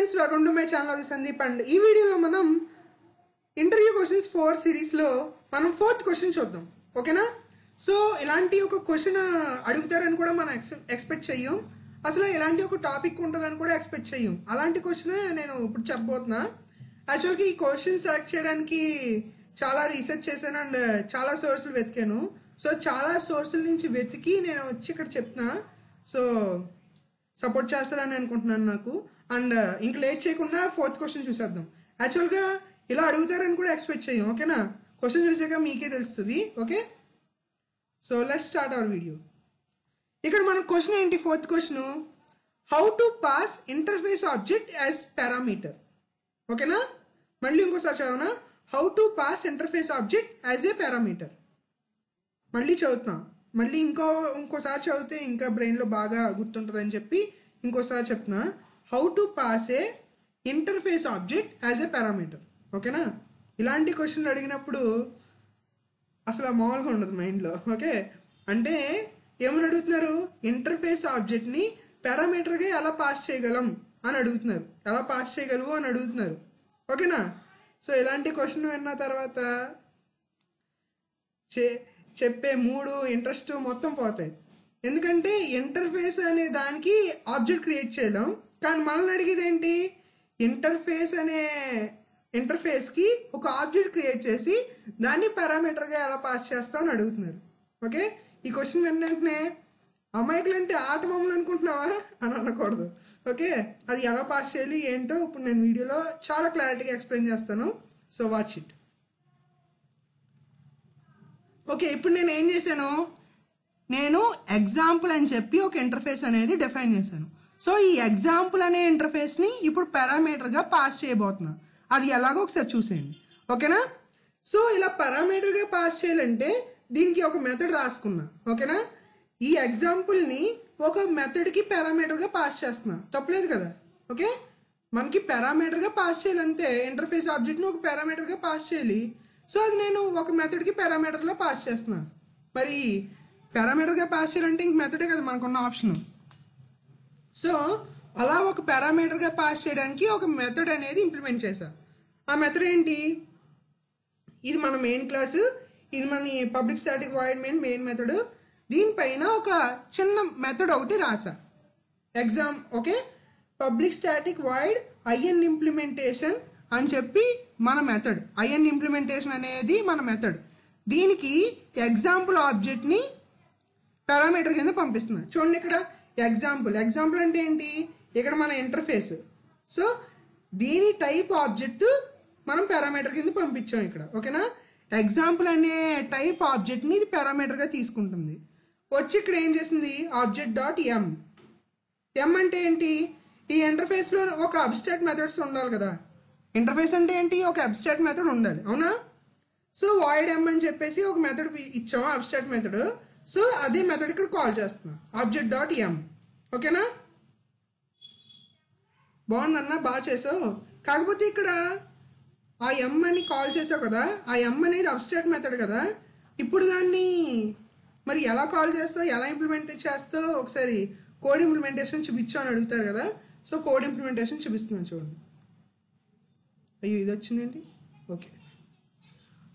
Friends welcome to my channel అది Sandeep and ఈ వీడియోలో మనం ఇంటర్వ్యూ క్వశ్చన్స్ ఫోర్ సిరీస్లో మనం ఫోర్త్ క్వశ్చన్ చూద్దాం. ఓకేనా? సో ఇలాంటి ఒక క్వశ్చన్ అడుగుతారని కూడా మనం ఎక్స్ ఎక్స్పెక్ట్ చెయ్యం. అసలు ఇలాంటి ఒక టాపిక్ ఉంటుందని కూడా ఎక్స్పెక్ట్ చెయ్యం. అలాంటి క్వశ్చన్ నేను ఇప్పుడు చెప్పబోతున్నా. యాక్చువల్గా ఈ క్వశ్చన్ సెలెక్ట్ చేయడానికి చాలా రీసెర్చ్ చేశాను అండ్ చాలా సోర్సులు వెతికాను. సో చాలా సోర్సుల నుంచి వెతికి నేను వచ్చి ఇక్కడ చెప్తున్నా. సో సపోర్ట్ చేస్తారని అనుకుంటున్నాను నాకు. అండ్ ఇంక లేట్ చేయకుండా ఫోర్త్ క్వశ్చన్ చూసేద్దాం. యాక్చువల్గా ఇలా అడుగుతారని కూడా ఎక్స్పెక్ట్ చేయం ఓకేనా? క్వశ్చన్ చూసాక మీకే తెలుస్తుంది okay? So let start our video ఇక్కడ మన క్వశ్చన్ ఏంటి? Fourth question how to pass interface object as parameter ఓకేనా? మళ్ళీ ఇంకోసారి చదవనా? How to pass interface object as a parameter మళ్ళీ చదువుతున్నా. మళ్ళీ ఇంకో ఇంకోసారి చదివితే ఇంకా బ్రెయిన్లో బాగా గుర్తుంటుందని చెప్పి ఇంకోసారి చెప్తున్నా. How to pass a interface object as a parameter ఓకేనా ఇలాంటి క్వశ్చన్లు అడిగినప్పుడు అసలు మామూలుగా ఉండదు మైండ్లో ఓకే అంటే ఏమని అడుగుతున్నారు? ఇంటర్ఫేస్ ఆబ్జెక్ట్ని పారామీటర్గా ఎలా పాస్ చేయగలం అని అడుగుతున్నారు. ఎలా పాస్ చేయగలవు అని అడుగుతున్నారు. ఓకేనా సో ఇలాంటి క్వశ్చన్ విన్న తర్వాత చే చెప్పే మూడు ఇంట్రెస్ట్ మొత్తం పోతాయి. ఎందుకంటే ఇంటర్ఫేస్ అనే దానికి ఆబ్జెక్ట్ క్రియేట్ చేయలేం. కానీ మనల్ని అడిగేది ఏంటి ఇంటర్ఫేస్ అనే ఇంటర్ఫేస్కి ఒక ఆబ్జెక్ట్ క్రియేట్ చేసి దాన్ని పారామీటర్గా ఎలా పాస్ చేస్తావు అని అడుగుతున్నారు. ఓకే ఈ క్వశ్చన్ విన్న వెంటనే అమాయకులు అంటే ఆట బొమ్మలు అనుకుంటున్నావా? అని అనకూడదు. ఓకే అది ఎలా పాస్ చేయాలి ఏంటో ఇప్పుడు నేను వీడియోలో చాలా క్లారిటీగా ఎక్స్ప్లెయిన్ చేస్తాను. సో వాచ్ ఇట్ ఓకే ఇప్పుడు నేను ఏం చేశాను? నేను ఎగ్జాంపుల్ అని చెప్పి ఒక ఇంటర్ఫేస్ అనేది డిఫైన్ చేశాను. సో ఈ ఎగ్జాంపుల్ అనే ఇంటర్ఫేస్ని ఇప్పుడు పారామీటర్గా పాస్ చేయబోతున్నా. అది ఎలాగో ఒకసారి చూసేయండి. ఓకేనా? సో ఇలా పారామీటర్గా పాస్ చేయాలంటే దీనికి ఒక మెథడ్ రాసుకున్నా. ఓకేనా? ఈ ఎగ్జాంపుల్ని ఒక మెథడ్కి పారామీటర్గా పాస్ చేస్తున్నా. తప్పలేదు కదా? ఓకే? మనకి పారామీటర్గా పాస్ చేయాలంటే ఇంటర్ఫేస్ ఆబ్జెక్ట్ని ఒక పారామీటర్గా పాస్ చేయాలి. సో అది నేను ఒక మెథడ్కి పారామీటర్లో పాస్ చేస్తున్నా. మరి పారామీటర్గా పాస్ చేయాలంటే ఇంక మెథడే కదా? మనకున్న ఆప్షన్ సో అలా ఒక పారామీటర్గా పాస్ చేయడానికి ఒక మెథడ్ అనేది ఇంప్లిమెంట్ చేశా. ఆ మెథడ్ ఏంటి? ఇది మన మెయిన్ క్లాసు ఇది మన public static void main main method దీనిపైన ఒక చిన్న మెథడ్ ఒకటి రాసా exam okay public static void IN implementation అని చెప్పి మన మెథడ్ ఐఎన్ ఇంప్లిమెంటేషన్ అనేది మన మెథడ్ దీనికి ఎగ్జాంపుల్ ఆబ్జెక్ట్ని పారామీటర్ కింద పంపిస్తున్నా. చూడండి ఇక్కడ. ఎగ్జాంపుల్ ఎగ్జాంపుల్ అంటే ఏంటి? ఇక్కడ మన ఇంటర్ఫేస్ సో దీని టైప్ ఆబ్జెక్ట్ మనం పారామీటర్ కింద పంపించాం ఇక్కడ. ఓకేనా ఎగ్జాంపుల్ అనే టైప్ ఆబ్జెక్ట్ని ఇది పారామీటర్గా తీసుకుంటుంది. వచ్చి ఇక్కడ ఏం చేసింది? ఆబ్జెక్ట్ డాట్ ఎం ఎం అంటే ఏంటి? ఈ ఇంటర్ఫేస్లో ఒక అబ్స్ట్రాక్ట్ మెథడ్స్ ఉండాలి కదా. ఇంటర్ఫేస్ అంటే ఏంటి? ఒక అబ్స్ట్రాక్ట్ మెథడ్ ఉండాలి. అవునా? సో వాయిడ్ ఎం అని చెప్పేసి ఒక మెథడ్ ఇచ్చాము అబ్స్ట్రాక్ట్ మెథడ్ సో అదే మెథడ్ ఇక్కడ కాల్ చేస్తున్నా. ఆబ్జెక్ట్ డాట్ ఎం ఓకేనా? బాగుందన్న? బాగా చేసావు. కాకపోతే ఇక్కడ ఆ ఎం అని కాల్ చేసావు కదా ఆ ఎం అనేది అబ్స్ట్రాక్ట్ మెథడ్ కదా. ఇప్పుడు దాన్ని మరి ఎలా కాల్ చేస్తావు? ఎలా ఇంప్లిమెంట్ చేస్తావు? ఒకసారి కోడ్ ఇంప్లిమెంటేషన్ చూపించావు అని అడుగుతారు కదా. సో కోడ్ ఇంప్లిమెంటేషన్ చూపిస్తున్నాను చూడండి. అయ్యో ఇది వచ్చిందండి? ఓకే.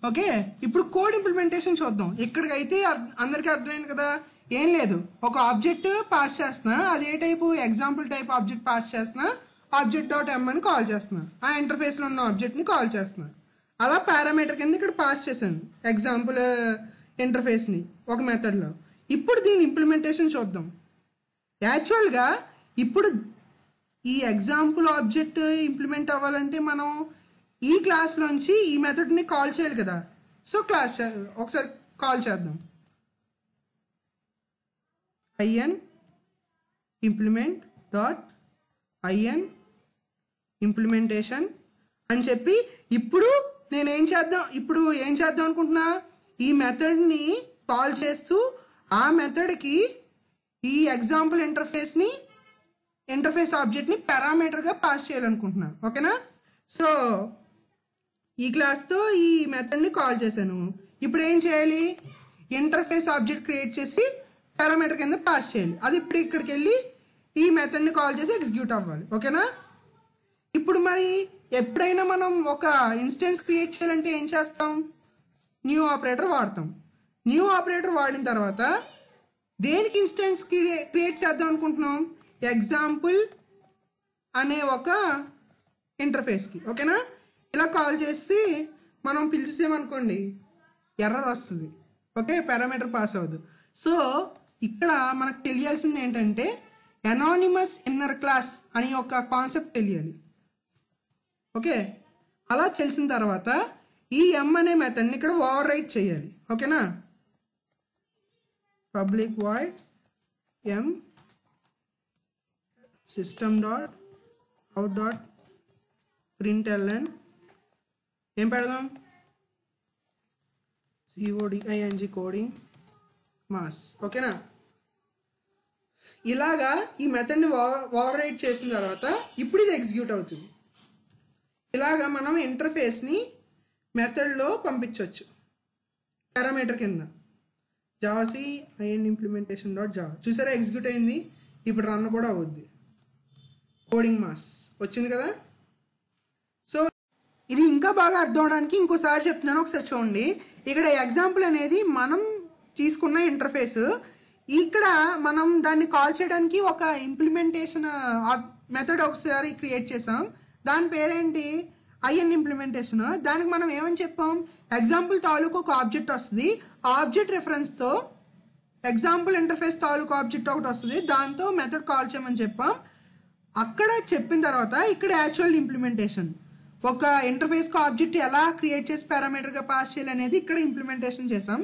ఓకే? ఇప్పుడు కోడ్ ఇంప్లిమెంటేషన్ చూద్దాం. ఇక్కడికైతే అందరికీ అర్థమైంది కదా? ఏం లేదు. ఒక ఆబ్జెక్ట్ పాస్ చేస్తున్నా అది ఏ type example type object pass చేస్తున్నా ఆబ్జెక్ట్ డాట్ ఎం అని కాల్ చేస్తున్నా. ఆ ఇంటర్ఫేస్లో ఉన్న ఆబ్జెక్ట్ని కాల్ చేస్తున్నా. అలా పారామీటర్ కింద ఇక్కడ పాస్ చేశాను ఎగ్జాంపుల్ ఇంటర్ఫేస్ని ఒక మెథడ్లో ఇప్పుడు దీని ఇంప్లిమెంటేషన్ చూద్దాం. యాక్చువల్గా ఇప్పుడు ఈ ఎగ్జాంపుల్ ఆబ్జెక్ట్ ఇంప్లిమెంట్ అవ్వాలంటే మనం ఈ క్లాస్లోంచి ఈ మెథడ్ని కాల్ చేయాలి కదా. సో క్లాస్ ఒకసారి కాల్ చేద్దాం. IN implement dot IN implementation అని చెప్పి ఇప్పుడు నేను ఏం చేద్దాం ఇప్పుడు ఏం చేద్దాం అనుకుంటున్నా? ఈ మెథడ్ని కాల్ చేస్తూ ఆ మెథడ్కి ఈ ఎగ్జాంపుల్ ఇంటర్ఫేస్ని ఇంటర్ఫేస్ ఆబ్జెక్ట్ని పారామీటర్గా పాస్ చేయాలనుకుంటున్నా. ఓకేనా సో ఈ క్లాస్తో ఈ మెథడ్ని కాల్ చేశాను. ఇప్పుడు ఏం చేయాలి? ఇంటర్ఫేస్ ఆబ్జెక్ట్ క్రియేట్ చేసి పారామీటర్ కింద పాస్ చేయాలి. అది ఇప్పుడు ఇక్కడికి వెళ్ళి ఈ మెథడ్ని కాల్ చేసి ఎగ్జిక్యూట్ అవ్వాలి. ఓకేనా? ఇప్పుడు మరి ఎప్పుడైనా మనం ఒక ఇన్స్టెన్స్ క్రియేట్ చేయాలంటే ఏం చేస్తాం? న్యూ ఆపరేటర్ వాడతాం. న్యూ ఆపరేటర్ వాడిన తర్వాత దేనికి ఇన్స్టెన్స్ క్రియేట్ చేద్దాం అనుకుంటున్నాం? ఎగ్జాంపుల్ అనే ఒక ఇంటర్ఫేస్కి. ఓకేనా? ఇలా కాల్ చేసి మనం పిలిచేసామనుకోండి ఎర్రర్ వస్తుంది. ఓకే? పారామీటర్ పాస్ అవ్వదు. సో ఇక్కడ మనకు తెలియాల్సింది ఏంటంటే ఎనానిమస్ ఇన్నర్ క్లాస్ అని ఒక కాన్సెప్ట్ తెలియాలి. ఓకే? అలా తెలిసిన తర్వాత ఈ ఎం అనే మెథడ్ని ఇక్కడ ఓవర్ రైట్ చేయాలి. ఓకేనా? Public void M system dot out dot print LN ఏం పెడదాం C O D I N G coding mass ఓకేనా ఇలాగా ఈ మెథడ్ని ఓవర్ రైట్ చేసిన తర్వాత ఇప్పుడు ఇది ఎగ్జిక్యూట్ అవుతుంది. ఇలాగా మనం ఇంటర్ఫేస్ని మెథడ్లో పంపించవచ్చు పారామీటర్ కింద. Javac IN implementation dot java చూసారా ఎగ్జిక్యూట్ అయింది? ఇప్పుడు రన్ కూడా అవుద్ది. కోడింగ్ మాస్ వచ్చింది కదా? సో ఇది ఇంకా బాగా అర్థం అవడానికి ఇంకోసారి చెప్తున్నాను. ఒకసారి చూడండి. ఇక్కడ ఎగ్జాంపుల్ అనేది మనం తీసుకున్న ఇంటర్ఫేస్ ఇక్కడ మనం దాన్ని కాల్ చేయడానికి ఒక ఇంప్లిమెంటేషన్ మెథడ్ ఒకసారి క్రియేట్ చేసాం. దాని పేరేంటి? ఐఎన్ ఇంప్లిమెంటేషన్ దానికి మనం ఏమని చెప్పాం? ఎగ్జాంపుల్ తాలూకు ఒక ఆబ్జెక్ట్ వస్తుంది. ఆ ఆబ్జెక్ట్ రెఫరెన్స్తో ఎగ్జాంపుల్ ఇంటర్ఫేస్ తాలూకు ఆబ్జెక్ట్ ఒకటి వస్తుంది. దాంతో మెథడ్ కాల్ చేయమని చెప్పాం. అక్కడ చెప్పిన తర్వాత ఇక్కడ యాక్చువల్ ఇంప్లిమెంటేషన్ ఒక ఇంటర్ఫేస్కి ఆబ్జెక్ట్ ఎలా క్రియేట్ చేసి పారామీటర్గా పాస్ చేయాలి అనేది ఇక్కడ ఇంప్లిమెంటేషన్ చేసాం.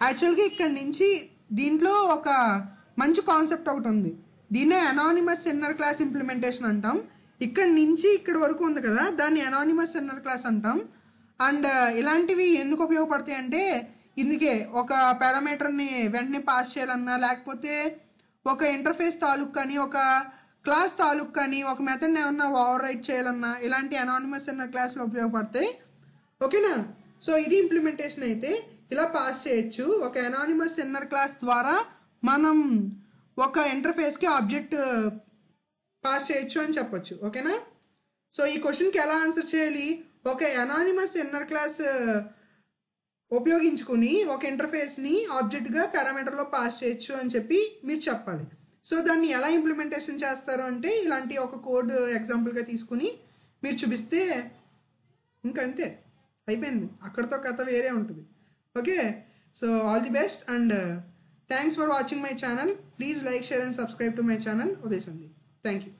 యాక్చువల్గా ఇక్కడ నుంచి దీంట్లో ఒక మంచి కాన్సెప్ట్ ఒకటి ఉంది. దీన్నే అనానిమస్ ఇన్నర్ క్లాస్ ఇంప్లిమెంటేషన్ అంటాం. ఇక్కడ నుంచి ఇక్కడ వరకు ఉంది కదా దాన్ని అనానిమస్ ఇన్నర్ క్లాస్ అంటాం. అండ్ uh, ఇలాంటివి ఎందుకు ఉపయోగపడతాయి అంటే ఇందుకే ఒక పారామీటర్ని వెంటనే పాస్ చేయాలన్నా లేకపోతే ఒక ఇంటర్ఫేస్ తాలూకు కానీ ఒక క్లాస్ తాలూకు కానీ ఒక మెథడ్ని ఏమన్నా ఓవర్ రైట్ చేయాలన్నా ఇలాంటి అనానిమస్ అన్న క్లాస్లో ఉపయోగపడతాయి ఓకేనా? సో ఇది ఇంప్లిమెంటేషన్ అయితే ఇలా పాస్ చేయొచ్చు. ఒక అనానిమస్ ఇన్నర్ క్లాస్ ద్వారా మనం ఒక ఇంటర్ఫేస్కి ఆబ్జెక్ట్ పాస్ చేయొచ్చు అని చెప్పొచ్చు. ఓకేనా? సో ఈ క్వశ్చన్కి ఎలా ఆన్సర్ చేయాలి? ఒక అనానిమస్ ఇన్నర్ క్లాస్ ఉపయోగించుకుని ఒక ఇంటర్ఫేస్ని ఆబ్జెక్ట్గా పారామీటర్లో పాస్ చేయొచ్చు అని చెప్పి మీరు చెప్పాలి. సో దాన్ని ఎలా ఇంప్లిమెంటేషన్ చేస్తారు అంటే ఇలాంటి ఒక కోడ్ ఎగ్జాంపుల్గా తీసుకుని మీరు చూపిస్తే ఇంకంతే అయిపోయింది. అక్కడితో కథ వేరే ఉంటుంది. Okay? So all the best and thanks for watching my channel please like share and subscribe to my channel Uday Sandeep thank you